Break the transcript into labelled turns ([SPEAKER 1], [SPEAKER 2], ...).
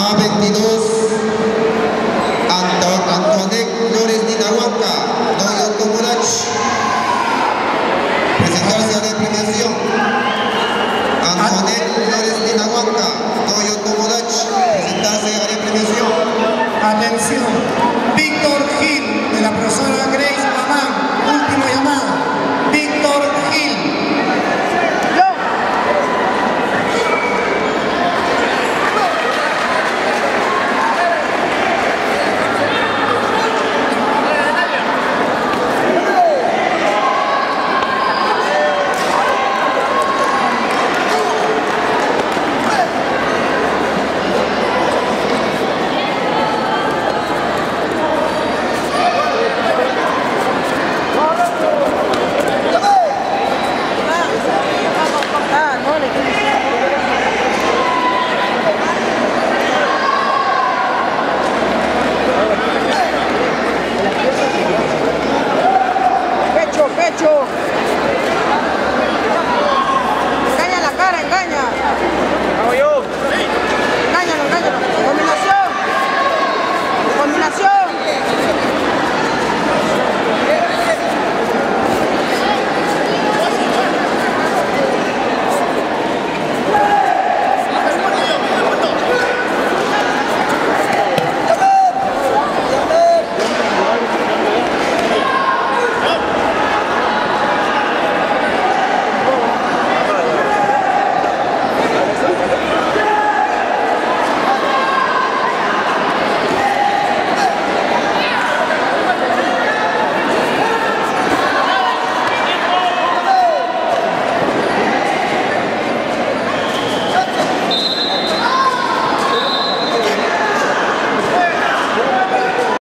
[SPEAKER 1] Ah, A22
[SPEAKER 2] 長